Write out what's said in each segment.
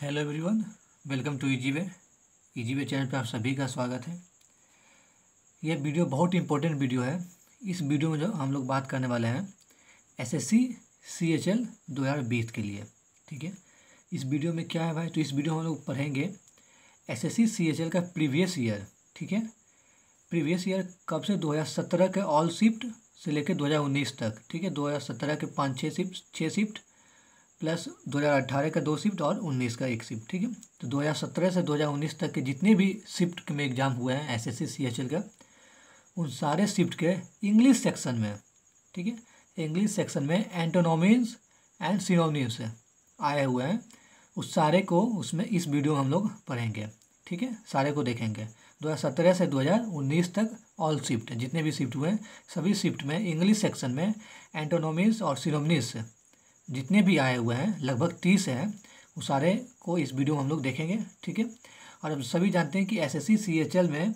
Hello everyone welcome to easy way easy way channel पर आप सभी का स्वागत है। यह वीडियो बहुत इंपॉर्टेंट वीडियो है। इस वीडियो में जो हम लोग बात करने वाले हैं एसएससी सीएचएल 2020 के लिए, ठीक है? इस वीडियो में क्या है भाई? तो इस वीडियो हम लोग पढ़ेंगे एसएससी सीएचएल का प्रीवियस ईयर ठीक है? प्रीवियस ईयर कब से? 2017 के ऑल शिफ्ट से लेकर 2019 तक, ठीक है? 2017 के पाँच छः शिफ्ट छः शिफ्ट प्लस 2018 का दो शिफ्ट और 19 का एक शिफ्ट, ठीक है? तो 2017 से 2019 तक के जितने भी शिफ्ट में एग्ज़ाम हुए हैं एस एस का, उन सारे शिफ्ट के इंग्लिश सेक्शन में, ठीक है? इंग्लिश सेक्शन में एंटोनोमीन्स एंड सिनोनिम्स आए हुए हैं। उस सारे को उसमें इस वीडियो में हम लोग पढ़ेंगे, ठीक है? सारे को देखेंगे। 2017 से 2019 तक ऑल शिफ्ट जितने भी शिफ्ट हुए हैं, सभी शिफ्ट में इंग्लिश सेक्शन में एंटोनोमीज और सिनोमनीस जितने भी आए हुए हैं, लगभग तीस हैं, वो सारे को इस वीडियो में हम लोग देखेंगे, ठीक है? और हम सभी जानते हैं कि एस एस में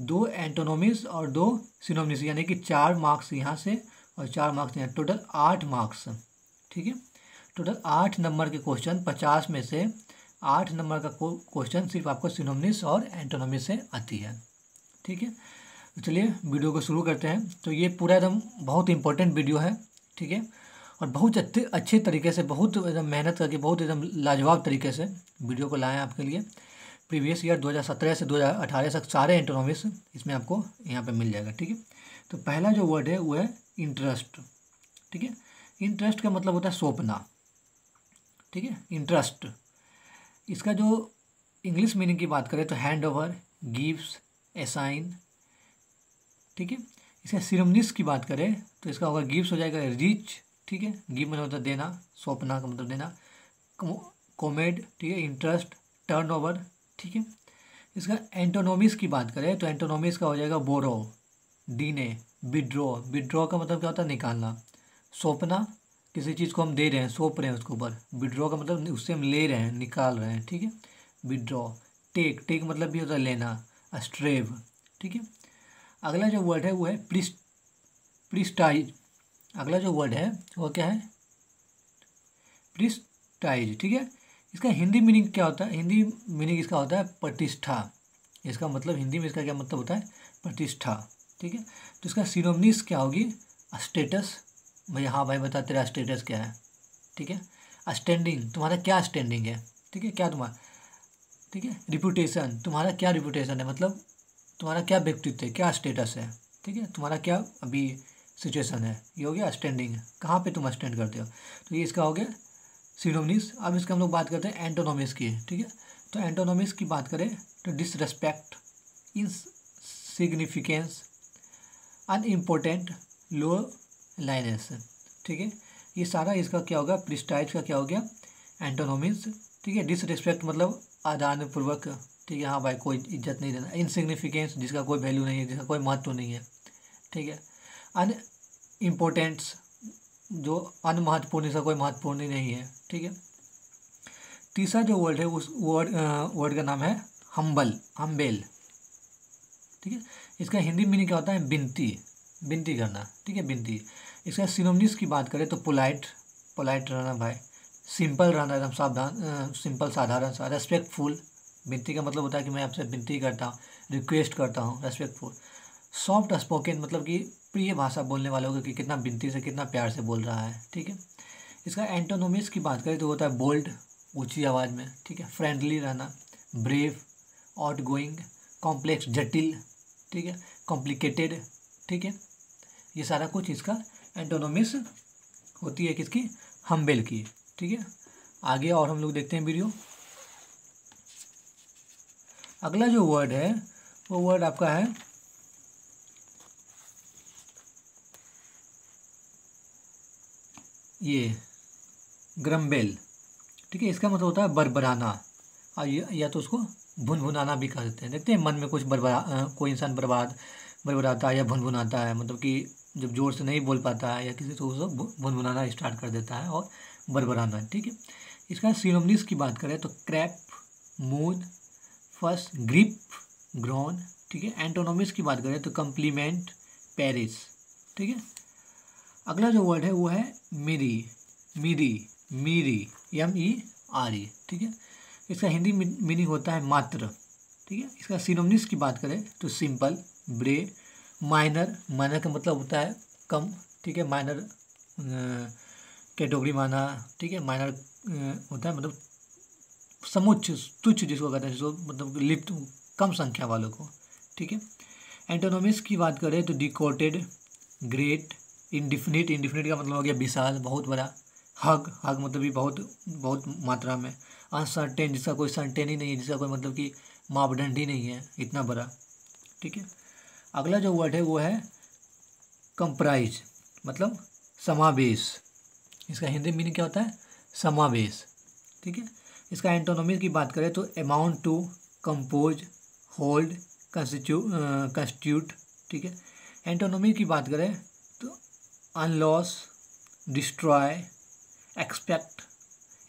दो एंटोनोमिस और दो सिनोमिस यानी कि चार मार्क्स यहाँ से और चार मार्क्स यहाँ टोटल आठ मार्क्स ठीक है? टोटल आठ नंबर के क्वेश्चन पचास में से आठ नंबर का क्वेश्चन सिर्फ़ आपको सिनोमिस और एंटोनोमिस से आती है, ठीक है? तो चलिए, वीडियो को शुरू करते हैं। तो ये पूरा एकदम बहुत इंपॉर्टेंट वीडियो है, ठीक है? और बहुत अच्छे तरीके से, बहुत एकदम मेहनत करके, बहुत एकदम लाजवाब तरीके से वीडियो को लाएँ आपके लिए। प्रीवियस ईयर 2017 से 2018 तक सारे एंटोनॉमिक्स इसमें आपको यहाँ पे मिल जाएगा, ठीक है? तो पहला जो वर्ड है, वो है इंटरेस्ट ठीक है? इंटरेस्ट का मतलब होता है सोपना, ठीक है? इंटरेस्ट इसका जो इंग्लिश मीनिंग की बात करें तो हैंड ओवर गिव्स एसाइन ठीक है? इसका सिरमनिस की बात करें तो इसका होगा गिव्स हो जाएगा रिच ठीक है? गिव मतलब होता देना, सौंपना का मतलब देना। कॉमेड ठीक है? इंटरेस्ट टर्न ओवर ठीक है? इसका एंटोनोमिस की बात करें तो एंटोनोमिस का हो जाएगा बोरो डीने विड्रॉ विड्रॉ का मतलब क्या होता है? निकालना। सौंपना, किसी चीज़ को हम दे रहे हैं, सौंप रहे हैं उसके ऊपर। विड्रॉ का मतलब उससे हम ले रहे हैं, निकाल रहे हैं, ठीक है? विड्रॉ टेक टेक मतलब भी होता है लेना स्ट्रेव ठीक है? अगला जो वर्ड है वो है प्रिस्ट प्रिस्टाइज अगला जो वर्ड है वो क्या है? प्रिस्टाइज ठीक है? इसका हिंदी मीनिंग क्या होता है? हिंदी मीनिंग इसका होता है प्रतिष्ठा। इसका मतलब हिंदी में इसका क्या मतलब होता है? प्रतिष्ठा, ठीक है? तो इसका सिनोमनीस क्या होगी? स्टेटस भैया हाँ भाई बता, तेरा स्टेटस क्या है? ठीक है? स्टैंडिंग तुम्हारा क्या स्टैंडिंग है? ठीक है? क्या तुम्हारा? ठीक है? रिपुटेशन तुम्हारा क्या रिपुटेशन है? मतलब तुम्हारा क्या व्यक्तित्व है? क्या स्टेटस है? ठीक है? तुम्हारा क्या अभी सिचुएशन है। ये हो गया स्टैंडिंग कहाँ पे तुम स्टैंड करते हो? तो ये इसका हो गया सिनोमिस अब इसका हम लोग बात करते हैं एंटोनोमिस की, ठीक है? तो एंटोनोमिस की बात करें तो disrespect insignificance unimportant lowliness ठीक है? ये सारा इसका क्या होगा? प्रिस्टाइज का क्या हो गया? एंटोनोमिस ठीक है? डिसरिस्पेक्ट मतलब आदान पूर्वक ठीक है? हाँ भाई कोई इज़्ज़त नहीं देना इनसिग्निफिकेंस जिसका कोई वैल्यू नहीं है, जिसका कोई महत्व नहीं है, ठीक है? अन इम्पोर्टेंट्स जो अनमहत्वपूर्ण इसका कोई महत्वपूर्ण नहीं है, ठीक है? तीसरा जो वर्ड है, उस वर्ड वर्ड का नाम है हम्बल हम्बेल ठीक है? इसका हिंदी मीनिंग क्या होता है? बिनती बिनती करना, ठीक है? बिनती। इसका सिनोमनिस की बात करें तो पोलाइट पोलाइट रहना भाई। सिंपल रहना एकदम सावधान सिंपल साधारण सा। रेस्पेक्टफुल बिनती का मतलब होता है कि मैं आपसे बिनती करता हूँ रिक्वेस्ट करता हूँ रेस्पेक्टफुल सॉफ्ट स्पोकन मतलब कि प्रिय भाषा बोलने वालों को कि कितना बिनती से, कितना प्यार से बोल रहा है, ठीक है? इसका एंटोनोमिक्स की बात करें तो होता है बोल्ड ऊँची आवाज़ में, ठीक है? फ्रेंडली रहना ब्रेव आउट गोइंग कॉम्प्लेक्स जटिल, ठीक है? कॉम्प्लिकेटेड ठीक है? ये सारा कुछ इसका एंटोनोमिक्स होती है किसकी हम्बेल की, ठीक है? आगे और हम लोग देखते हैं वीडियो अगला जो वर्ड है, वो वर्ड आपका है ये ग्रम्बेल ठीक है? इसका मतलब होता है बरबराना। और या तो उसको भुन भुनाना भी कह देते हैं। देखते हैं, मन में कुछ बरबरा कोई इंसान बर्बाद, बरबराता है या भुन भुनाता है मतलब कि जब ज़ोर से नहीं बोल पाता है या किसी तो उसको भुन भुनाना स्टार्ट कर देता है और बरबराना, ठीक है? इसका सिनोमनिस की बात करें तो क्रैप, मूद फ़र्स्ट ग्रिप, ग्रॉन, ठीक है? एंटोनोमिस की बात करें तो कम्प्लीमेंट पेरिस, ठीक है? अगला जो वर्ड है, वो है मिरी। मिरी, मीरी एम ई आर ई ठीक है? इसका हिंदी मीनिंग होता है मात्र, ठीक है? इसका सिनोमनिस की बात करें तो सिंपल ब्रे माइनर माइनर का मतलब होता है कम, ठीक है? माइनर कैटेगरी माना, ठीक है? माइनर होता है मतलब समुच्च, तुच्छ जिसको कहते हैं, जिसको मतलब लिप्त, कम संख्या वालों को, ठीक है? एंटोनोमिस की बात करें तो डिकोटेड ग्रेट इनडिफिनिट इनडिफिनिट का मतलब हो गया विशाल, बहुत बड़ा। हग हग मतलब भी बहुत बहुत मात्रा में। अनसर्टेन जिसका कोई सर्टेन ही नहीं है, जिसका कोई मतलब कि मापदंड ही नहीं है, इतना बड़ा। ठीक है? अगला जो वर्ड है, वो है कंप्राइज मतलब समावेश। इसका हिंदी मीनिंग क्या होता है? समावेश। ठीक है? इसका एंटोनोमी की बात करें तो amount to compose hold constitute constitute ठीक है? एंटोनोमी की बात करें अनलॉस destroy expect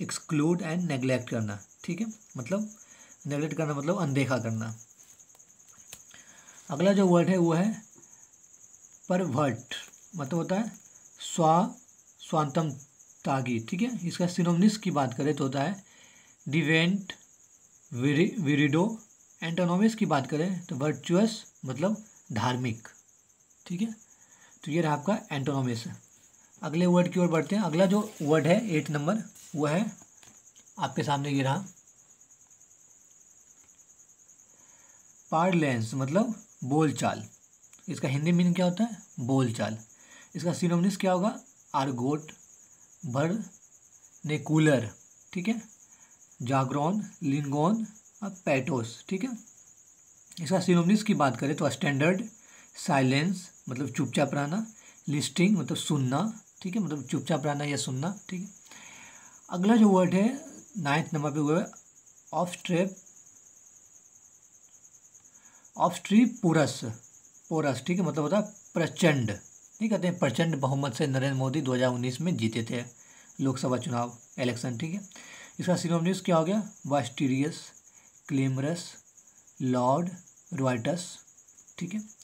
exclude and neglect करना, ठीक है? मतलब नेग्लेक्ट करना मतलब अनदेखा करना। अगला जो वर्ड है वो है परवर्ट मतलब होता है स्वा स्वांतम तागी ठीक है? इसका सिनोमनिस की बात करें तो होता है डिवेंट विरिडो एंटोनोमिस की बात करें तो वर्चुअस मतलब धार्मिक, ठीक है? तो ये रहा आपका एंटोनोमिस अगले वर्ड की ओर बढ़ते हैं। अगला जो वर्ड है एट नंबर वो है आपके सामने ये रहा। पार्लेंस मतलब बोलचाल। इसका हिंदी मीनिंग क्या होता है? बोलचाल। इसका सिनोमनिस क्या होगा? आर्गोट भर, नेकुलर। ठीक है? जागरॉन, लिंगोन और पैटोस। ठीक है? इसका सिनोमनिस की बात करें तो स्टैंडर्ड साइलेंस मतलब चुपचाप रहना, लिस्टिंग मतलब सुनना, ठीक है मतलब चुपचाप रहना या सुनना, ठीक है। अगला जो वर्ड है नाइन्थ नंबर पे हुआ है obstreperous obstreperous ठीक है मतलब होता है प्रचंड नहीं कहते हैं प्रचंड बहुमत से नरेंद्र मोदी 2019 में जीते थे लोकसभा चुनाव इलेक्शन ठीक है। इसका सिनोनिम्स क्या हो गया? वास्टीरियस क्लेमरस लॉर्ड रॉयटस ठीक है।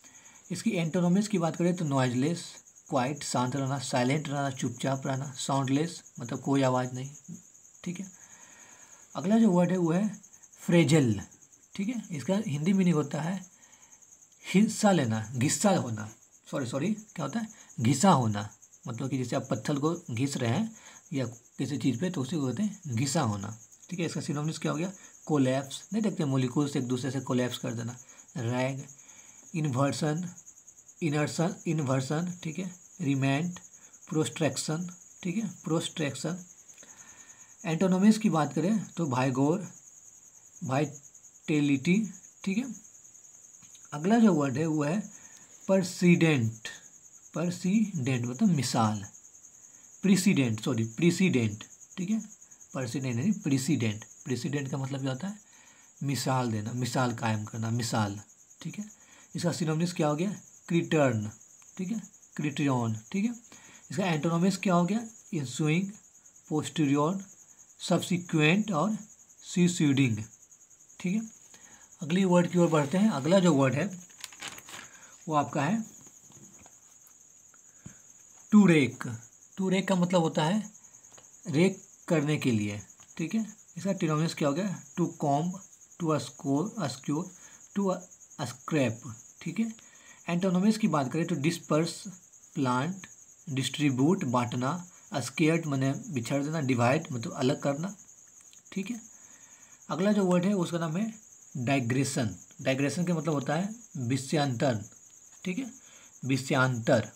इसकी एंटोनोमिस की बात करें तो नॉइजलेस क्वाइट शांत रहना साइलेंट रहना, चुपचाप रहना साउंडलेस मतलब कोई आवाज़ नहीं, ठीक है? अगला जो वर्ड है वो है फ्रेजल ठीक है? इसका हिंदी मीनिंग होता है हिस्सा लेना, घिस्सा होना सॉरी सॉरी क्या होता है? घिसा होना मतलब कि जैसे आप पत्थर को घिस रहे हैं या किसी चीज़ पे तो उसी कहते हैं घिसा होना, ठीक है? इसका सिनोमिस क्या हो गया? कोलैप्स नहीं देखते मोलिकुल्स एक दूसरे से कोलैप्स कर देना रैग इन्वर्सन इनर्सन इन्वर्सन ठीक है? रिमेंट प्रोस्ट्रैक्शन ठीक है? प्रोस्ट्रैक्शन एंटोनोमिस की बात करें तो भाईगोर भाईटेलिटी ठीक है? अगला जो वर्ड है, वो है परसीडेंट परसीडेंट मतलब मिसाल। प्रीसीडेंट सॉरी प्रीसीडेंट ठीक है? परसीडेंट यानी प्रीसीडेंट प्रीसीडेंट का मतलब क्या होता है? मिसाल देना, मिसाल कायम करना, मिसाल, ठीक है? इसका सिनोमिस क्या हो गया? क्रिटर्न ठीक है? क्रिटियन ठीक है? इसका एंटोनोमिस क्या हो गया? इंसुइंग पोस्टीरियर सब्सिक्वेंट और सीसीडिंग ठीक है? अगली वर्ड की ओर बढ़ते हैं। अगला जो वर्ड है, वो आपका है टू रेक टू रेक का मतलब होता है रेक करने के लिए, ठीक है? इसका टिनोमिनस क्या हो गया? To comb to scour scour to scrape ठीक है? एंटोनोमिस की बात करें तो डिस्पर्स प्लांट डिस्ट्रीब्यूट बांटना अस्केयर्ड मैंने बिछड़ देना डिवाइड मतलब अलग करना, ठीक है? अगला जो वर्ड है, उसका नाम है डाइग्रेशन डाइग्रेशन का मतलब होता है विषयांतर, ठीक है? विषयांतर.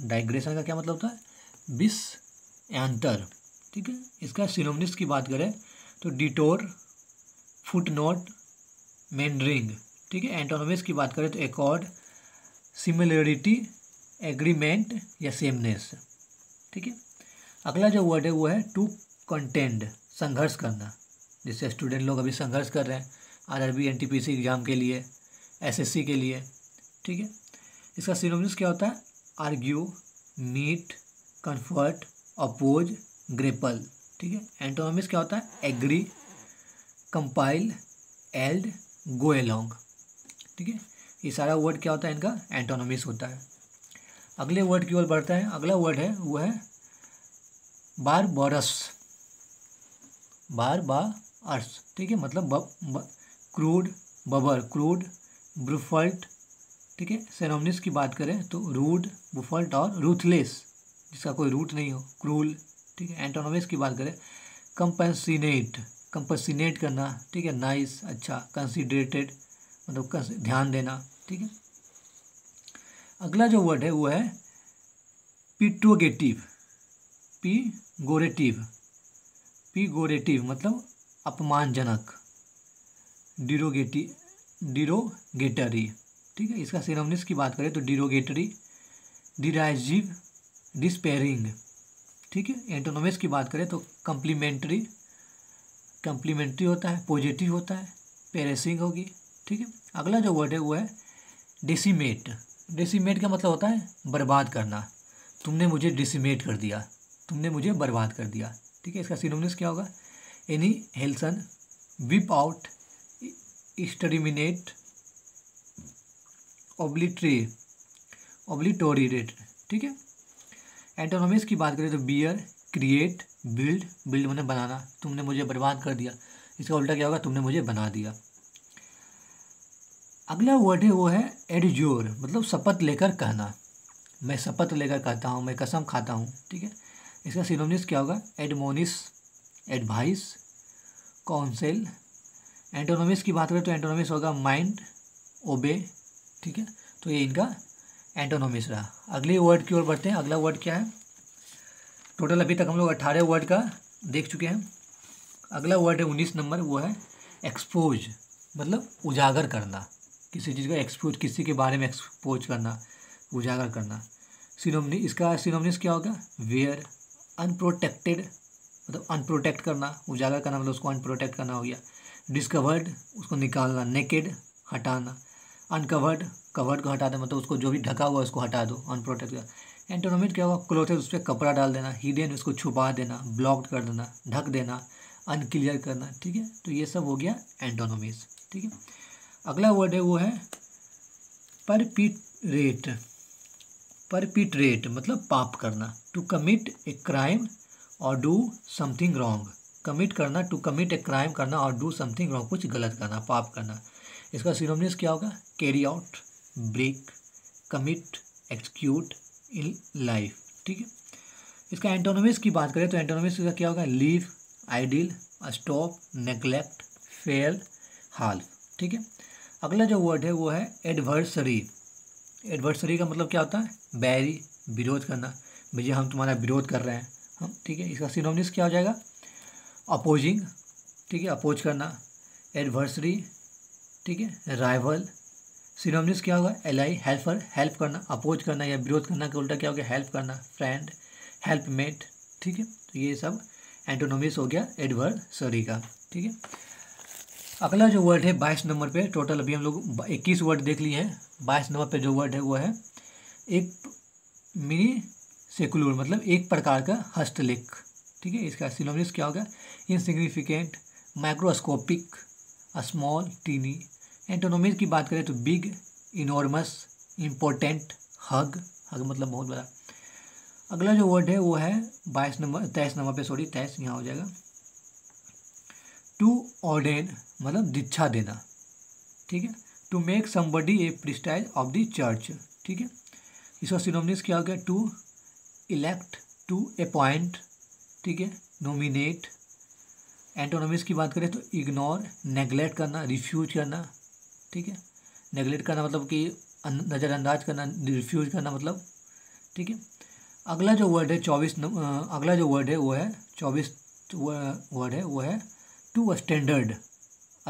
डाइग्रेशन का क्या मतलब होता है? एंटर ठीक है? इसका सिनोमनिस की बात करें तो डिटोर फुट नोट मेंडरिंग ठीक है एंटोनोमिस की बात करें तो एकॉर्ड सिमिलरिटी एग्रीमेंट या सेमनेस ठीक है? अगला जो वर्ड है, वो है टू कंटेंड संघर्ष करना। जिससे स्टूडेंट लोग अभी संघर्ष कर रहे हैं R R B N T P C exam के लिए एस एस सी के लिए, ठीक है? इसका सिनोमिस क्या होता है? Argue meet confront oppose grapple ठीक है? एंटोनॉमिस क्या होता है? Agree compile yield go along ठीक है? ये सारा वर्ड क्या होता है इनका? एंटोनॉमिस होता है। अगले वर्ड की ओर बढ़ता है। अगला वर्ड है, वो है बार बॉरस बार बा अर्थ ठीक है? मतलब क्रूड बबर क्रूड ब्रुफल्ट ठीक है? सेनोमनिस की बात करें तो रूड बुफल्ट और रूथलेस जिसका कोई रूट नहीं हो क्रूल ठीक है? एंटोनोमिस की बात करें कंपनसिनेट कंपनसिनेट करना, ठीक है? नाइस अच्छा कंसिडरेटेड मतलब कस ध्यान देना, ठीक है? अगला जो वर्ड है, वो है पिटोगेटिव पी गोरेटिव पी गोरेटिव मतलब अपमानजनक डिरोगेटिव डिरोगेटरी ठीक है? इसका सिनोमनिस की बात करें तो डिरोगेटरी डिराइजिव डिस्पेयरिंग ठीक है? एंटोनोमिस की बात करें तो कम्प्लीमेंट्री कम्प्लीमेंट्री होता है पॉजिटिव होता है पेरेसिंग होगी। ठीक है? अगला जो वर्ड है वो है डेसीमेट डेसीमेट का मतलब होता है बर्बाद करना। तुमने मुझे डिसीमेट कर दिया। तुमने मुझे बर्बाद कर दिया। ठीक है, इसका सिनोमनिस क्या होगा? Annihilate wipe out exterminate obliterate obliterate ठीक है? एंटोनोमिस की बात करें तो बियर क्रिएट बिल्ड बिल्ड मैंने बनाना। तुमने मुझे बर्बाद कर दिया। इसका उल्टा क्या होगा? तुमने मुझे बना दिया। अगला वर्ड है, वो है एडजोर मतलब शपथ लेकर कहना। मैं शपथ लेकर कहता हूँ, मैं कसम खाता हूँ, ठीक है? इसका सिनोनिस क्या होगा? एडमोनिस एडवाइस काउंसिल एंटोनोमिस की बात करें तो एंटोनोमिस होगा माइंड ओबे ठीक है? तो ये इनका एंटोनोमिस रहा। अगले वर्ड की ओर बढ़ते हैं। अगला वर्ड क्या है? टोटल अभी तक हम लोग अट्ठारह वर्ड का देख चुके हैं। अगला वर्ड है उन्नीस नंबर, वो है एक्सपोज मतलब उजागर करना। किसी चीज़ का एक्सपोज किसी के बारे में एक्सपोज करना, उजागर करना। सिनोमनी इसका सिनोमनिस क्या होगा? वेयर अनप्रोटेक्टेड मतलब अनप्रोटेक्ट करना, उजागर करना मतलब उसको अनप्रोटेक्ट करना हो गया। डिस्कवर्ड उसको निकालना नेकेड हटाना। अनकवर्ड कवर्ड को हटा दो मतलब उसको जो भी ढका हुआ है, उसको हटा दो अनप्रोटेक्ट एंटोनोमिट क्या होगा? क्लोथ उस पर कपड़ा डाल देना हिडन उसको छुपा देना ब्लॉक्ड कर देना, ढक देना अनक्लियर करना, ठीक है? तो ये सब हो गया एंटोनोमिस ठीक है? अगला वर्ड है वो है परपिट्रेट परपिट्रेट मतलब पाप करना। टू कमिट ए क्राइम और डू समथिंग रॉन्ग कमिट करना टू कमिट ए क्राइम करना और डू समथिंग रॉन्ग कुछ गलत करना, पाप करना। इसका सिनोमनिस क्या होगा? Carry out break commit execute इन लाइफ ठीक है? इसका एंटोनोमिस की बात करें तो एंटोनोमिस का क्या होगा? Leave idle stop neglect fail halt ठीक है? अगला जो वर्ड है वो है एडवर्सरी एडवर्सरी का मतलब क्या होता है? बैरी, विरोध करना। भैया, हम तुम्हारा विरोध कर रहे हैं। हम, ठीक है, इसका सिनोमनिस क्या हो जाएगा? अपोजिंग ठीक है अपोज करना। एडवर्सरी ठीक है राइवल सिनोमनिस क्या होगा? एल आई हेल्पर हेल्प करना अपोज करना या विरोध करना का उल्टा क्या हो गया? हेल्प करना फ्रेंड हेल्प मेट ठीक है? तो ये सब एंटोनोमिस हो गया एडवर्सरी का, ठीक है? अगला जो वर्ड है बाईस नंबर पे टोटल अभी हम लोग इक्कीस वर्ड देख लिए हैं। बाईस नंबर पे जो वर्ड है वो है एक मिनी सेकुलर मतलब एक प्रकार का हस्तलेख। ठीक है, इसका सिनोमिस क्या होगा? Insignificant microscopic small tiny antonyms की बात करें तो big enormous important huge huge मतलब बहुत बड़ा। अगला जो वर्ड है वो है बाईस नंबर, तेईस नंबर पे सॉरी तेईस यहाँ हो जाएगा। टू ऑर्डेन मतलब दीक्षा देना, ठीक है? To make somebody a priest of the church ठीक है? इसका सिनोमनिस क्या हो गया टू इलेक्ट टू अपॉइंट ठीक है? नोमिनेट एंटोनोमिस की बात करें तो इग्नोर नेगलेक्ट करना रिफ्यूज करना, ठीक है? नेगलेक्ट करना मतलब कि नज़रअंदाज करना रिफ्यूज करना मतलब ठीक है? अगला जो वर्ड है, चौबीस अगला जो वर्ड है वो है, चौबीस वर्ड है वो है टू अस्टैंडर्ड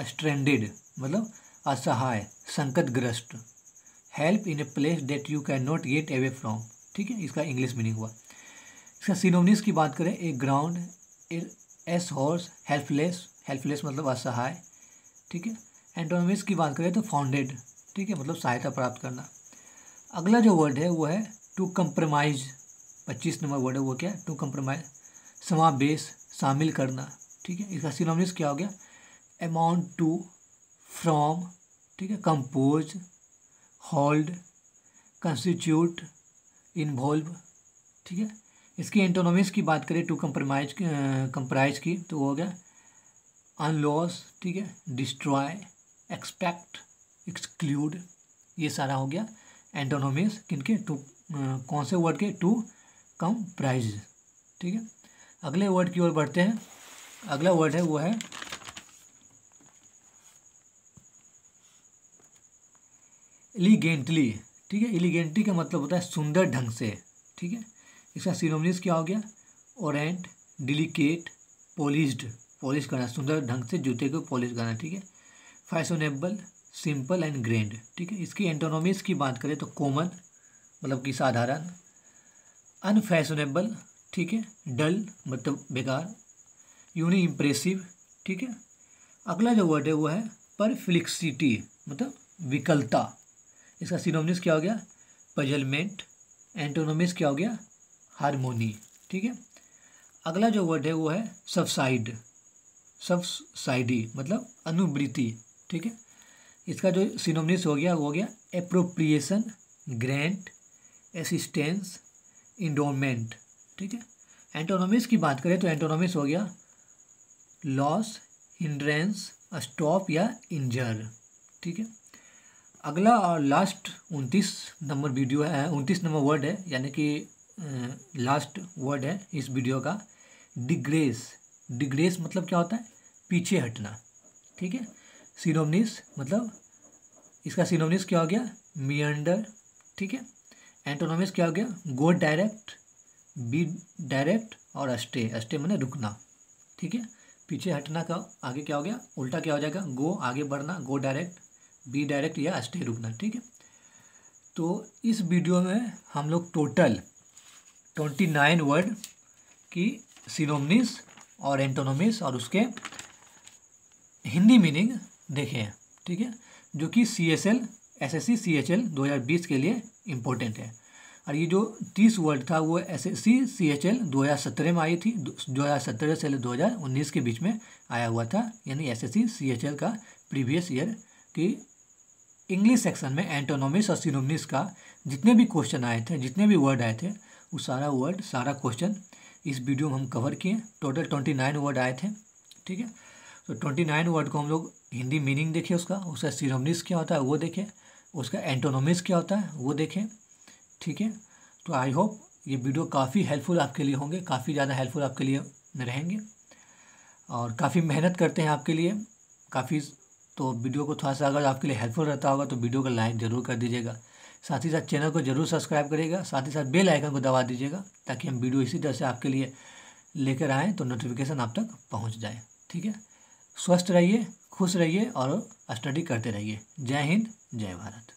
स्ट्रेंडेड मतलब असहाय, संकटग्रस्त help in a place that you can not get away from ठीक है? इसका इंग्लिश मीनिंग हुआ। इसका सिनोमनिस की बात करें ए ground S horse helpless helpless मतलब असहाय, ठीक है? एंटोनोमिस की बात करें तो फाउंडेड ठीक है? मतलब सहायता प्राप्त करना। अगला जो वर्ड है, वो है टू कंप्रोमाइज पच्चीस नंबर वर्ड है वो क्या? टू कंप्रोमाइज समावेश, शामिल करना। ठीक है? इसका सिनोमिस क्या हो गया? अमाउंट टू फ्रॉम ठीक है? कंपोज होल्ड कंस्टिट्यूट इन्वॉल्व ठीक है? इसकी एंटोनोमिस की बात करें टू कंप्रोमाइज कंप्राइज की तो हो गया अनलॉस ठीक है? डिस्ट्रॉय एक्सपेक्ट एक्सक्लूड ये सारा हो गया एंटोनोमीज किनके? टू कौन से वर्ड के? टू कंप्राइज ठीक है? अगले वर्ड की ओर बढ़ते हैं। अगला वर्ड है, वो है एलिगेंटली ठीक है? एलिगेंटली का मतलब होता है सुंदर ढंग से। ठीक है? इसका सिनोमनीस क्या हो गया? ओरेंट डिलीकेट पॉलिश्ड पॉलिश करना सुंदर ढंग से, जूते को पॉलिश करना ठीक है? फैशनेबल सिंपल एंड ग्रैंड ठीक है? इसकी एंटोनोमीज की बात करें तो कॉमन मतलब कि साधारण। अनफैशनेबल ठीक है? डल मतलब बेकार। यूनी इम्प्रेसिव ठीक है? अगला जो वर्ड है वो है परफ्लिक्सिटी मतलब विकलता। इसका सिनोमिस क्या हो गया? पजलमेंट एंटोनोमिस क्या हो गया? हारमोनी ठीक है? अगला जो वर्ड है वो है सबसाइड सबसाइडी मतलब अनुवृत्ति, ठीक है? इसका जो सिनोमिस हो गया, वो हो गया अप्रोप्रिएशन ग्रेंट असिस्टेंस इंडोमेंट ठीक है? एंटोनोमिस की बात करें तो एंटोनोमिस हो गया लॉस हिंड्रेंस स्टॉप या इंजर ठीक है? अगला और लास्ट उनतीस नंबर वीडियो है, उनतीस नंबर वर्ड है, यानी कि लास्ट वर्ड है इस वीडियो का। डिग्रेस डिग्रेस मतलब क्या होता है? पीछे हटना। ठीक है? सिनोमनिस मतलब इसका सिनोमनिस क्या हो गया? मियंडर ठीक है? एंटोनोमिस क्या हो गया? गो डायरेक्ट बी डायरेक्ट और अस्टे अस्टे मैंने रुकना। ठीक है? पीछे हटना का, आगे क्या हो गया? उल्टा क्या हो जाएगा? गो आगे बढ़ना गो डायरेक्ट बी डायरेक्ट या स्टे रुकना, ठीक है? तो इस वीडियो में हम लोग टोटल ट्वेंटी नाइन वर्ड की सिनोमनिस और एंटोनोमिस और उसके हिंदी मीनिंग देखे हैं, ठीक है? जो कि C S L S S C C H L दो हज़ार बीस के लिए इम्पोर्टेंट है। और ये जो तीस वर्ड था वो S S C C H L दो हज़ार सत्रह में आई थी, दो हज़ार सत्रह से दो हज़ार उन्नीस के बीच में आया हुआ था, यानी S S C C H L का प्रीवियस ईयर की इंग्लिश सेक्शन में एंटोनोमिस और सिनोमिस का जितने भी क्वेश्चन आए थे, जितने भी वर्ड आए थे, वो सारा वर्ड सारा क्वेश्चन इस वीडियो में हम कवर किए टोटल ट्वेंटी नाइन वर्ड आए थे, ठीक है? तो ट्वेंटी नाइन वर्ड को हम लोग हिंदी मीनिंग देखें उसका उसका सिनोमिस क्या होता है वो देखें, उसका एंटोनोमिस क्या होता है वो देखें। ठीक है? तो आई होप ये वीडियो काफ़ी हेल्पफुल आपके लिए होंगे, काफ़ी ज़्यादा हेल्पफुल आपके लिए रहेंगे। और काफ़ी मेहनत करते हैं आपके लिए। काफ़ी तो वीडियो को थोड़ा सा अगर आपके लिए हेल्पफुल रहता होगा तो वीडियो को लाइक ज़रूर कर दीजिएगा। साथ ही साथ चैनल को ज़रूर सब्सक्राइब करिएगा। साथ ही साथ बेल आइकन को दबा दीजिएगा ताकि हम वीडियो इसी तरह से आपके लिए लेकर आएँ तो नोटिफिकेशन आप तक पहुँच जाए। ठीक है? स्वस्थ रहिए, खुश रहिए और स्टडी करते रहिए। जय हिंद, जय भारत।